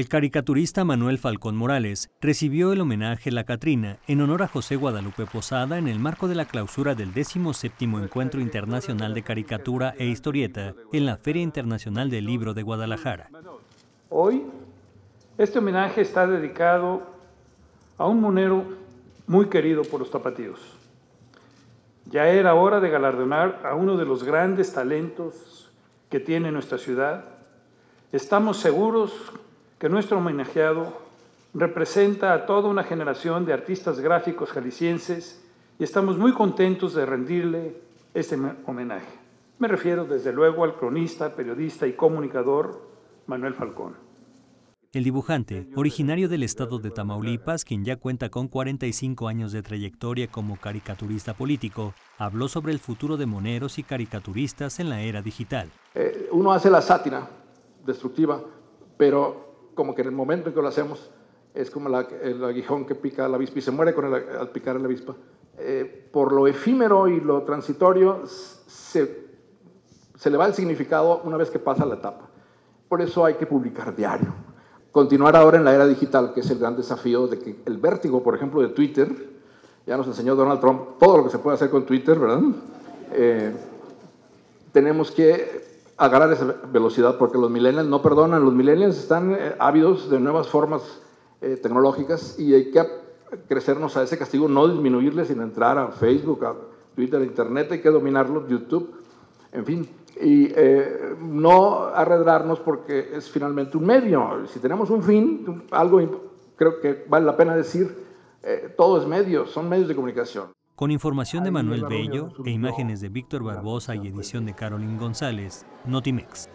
El caricaturista Manuel Falcón Morales recibió el homenaje La Catrina en honor a José Guadalupe Posada en el marco de la clausura del 17 Encuentro Internacional de Caricatura e Historieta en la Feria Internacional del Libro de Guadalajara. Hoy, este homenaje está dedicado a un monero muy querido por los tapatíos. Ya era hora de galardonar a uno de los grandes talentos que tiene nuestra ciudad. Estamos seguros que nuestro homenajeado representa a toda una generación de artistas gráficos jaliscienses y estamos muy contentos de rendirle este homenaje. Me refiero desde luego al cronista, periodista y comunicador Manuel Falcón. El dibujante, originario del estado de Tamaulipas, quien ya cuenta con 45 años de trayectoria como caricaturista político, habló sobre el futuro de moneros y caricaturistas en la era digital. Eh, uno hace la sátira destructiva, pero como que en el momento en que lo hacemos es como el aguijón que pica la avispa y se muere con el, al picar la avispa. Eh, por lo efímero y lo transitorio se, se le va el significado una vez que pasa la etapa. Por eso hay que publicar diario. Continuar ahora en la era digital, que es el gran desafío de que el vértigo, por ejemplo, de Twitter, ya nos enseñó Donald Trump todo lo que se puede hacer con Twitter, ¿verdad? Eh, tenemos que agarrar esa velocidad, porque los millennials no perdonan, los millennials están eh, ávidos de nuevas formas eh, tecnológicas y hay que crecernos a ese castigo, no disminuirle, sino entrar a Facebook, a Twitter, a Internet, hay que dominarlo, YouTube, en fin, y eh, no arredrarnos porque es finalmente un medio. Si tenemos un fin, algo creo que vale la pena decir, todo es medio, son medios de comunicación. Con información de Manuel Bello e imágenes de Víctor Barbosa y edición de Carolyn González, Notimex.